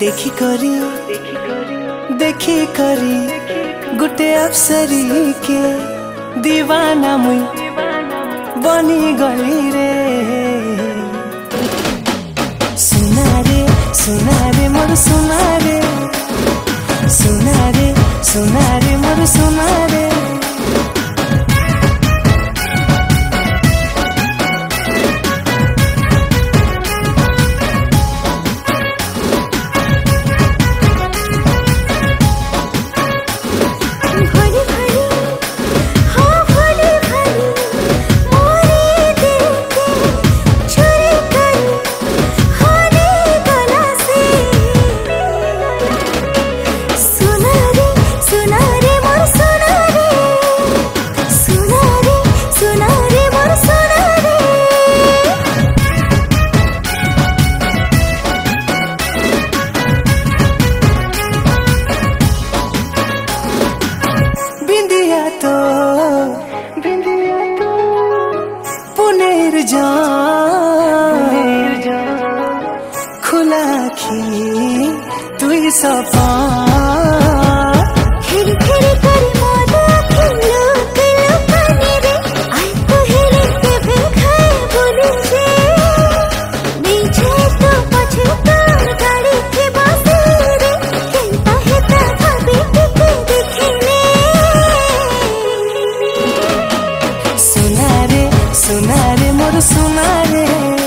देखी करी देखी करी, गुटे अफसरी के दीवाना मुई बनी गली रे। सुना रे सुना रे मोर, सुना रे सुना रे सुना रे मोर, सुना खुला खी तुई सपा coração na areia